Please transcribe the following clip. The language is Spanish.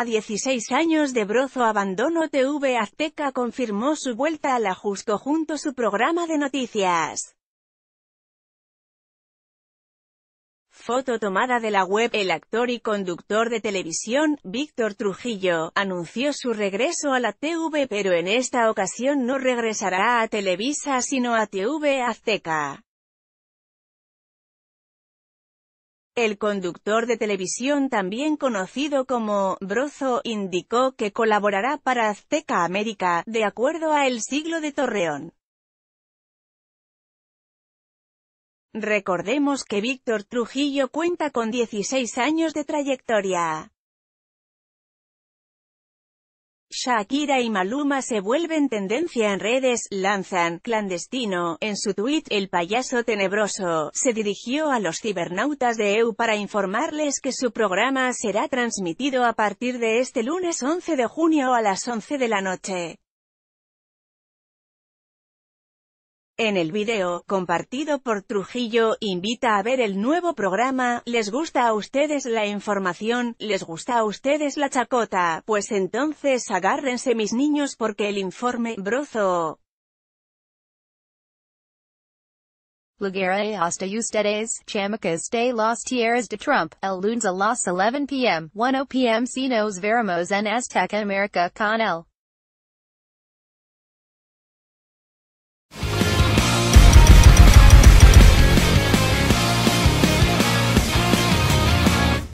A 16 años de brozo abandono TV Azteca confirmó su vuelta a la Jusco junto a su programa de noticias. Foto tomada de la web El actor y conductor de televisión, Víctor Trujillo, anunció su regreso a la TV pero en esta ocasión no regresará a Televisa sino a TV Azteca. El conductor de televisión también conocido como Brozo indicó que colaborará para Azteca América, de acuerdo a El Siglo de Torreón. Recordemos que Víctor Trujillo cuenta con 16 años de trayectoria. Shakira y Maluma se vuelven tendencia en redes, lanzan, clandestino, en su tuit, el payaso tenebroso, se dirigió a los cibernautas de EU para informarles que su programa será transmitido a partir de este lunes 11 de junio a las 11 de la noche. En el video, compartido por Trujillo, invita a ver el nuevo programa, ¿les gusta a ustedes la información? ¿Les gusta a ustedes la chacota? Pues entonces agárrense mis niños porque el informe, brozo. Ligera hasta ustedes, chamacas de las tierras de Trump, el lunes a las 11 p.m., 1 p.m. si nos veremos en Azteca America con él.